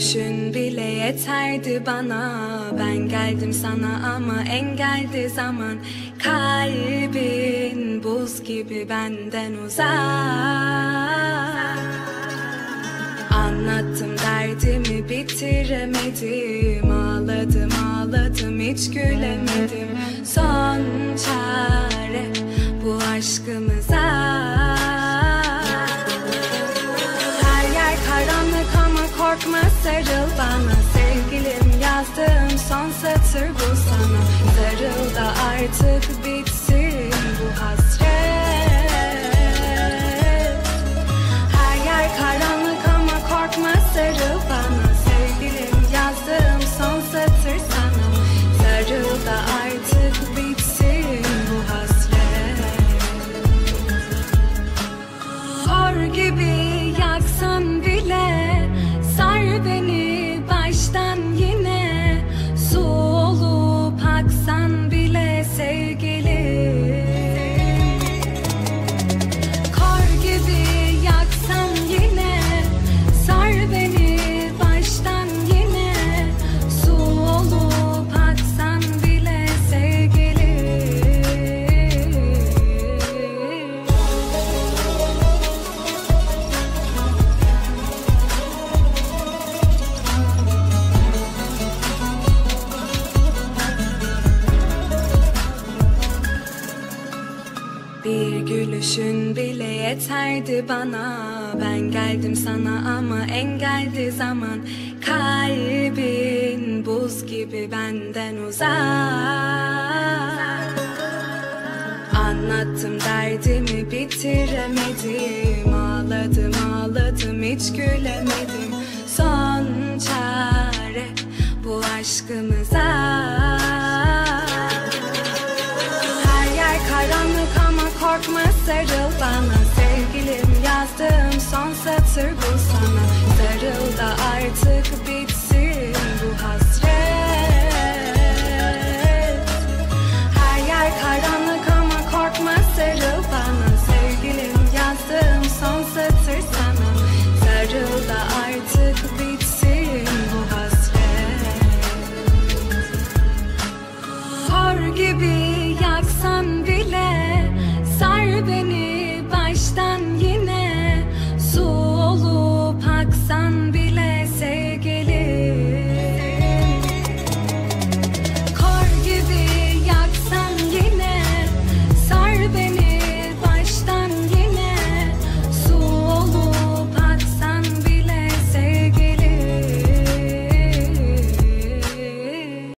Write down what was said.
gülüşün bile yeterdi bana. Ben geldim sana ama engeldi zaman. Kalbin buz gibi benden uzak. Anlattım derdimi bitiremedim. Ağladım ağladım hiç gülemedim. Son korkma sarıl bana Sevgilim yazdığım son satır bu sana. Sarıl da artık bitsin bu hasret. Her yer karanlık ama korkma sarıl bana Sevgilim yazdığım son satır sana. Sarıl da artık bitsin bu hasret. Kor gibi Bir gülüşün bile yeterdi bana. Ben geldim sana ama engeldi zaman. Kalbin buz gibi benden uzak. Anlattım derdimi bitiremedim. Ağladım ağladım hiç gülemedim. Son çare bu aşkımıza korkma sarıl bana. Sevgilim yazdığım son satır bu sana. Sarıl da artık bitsin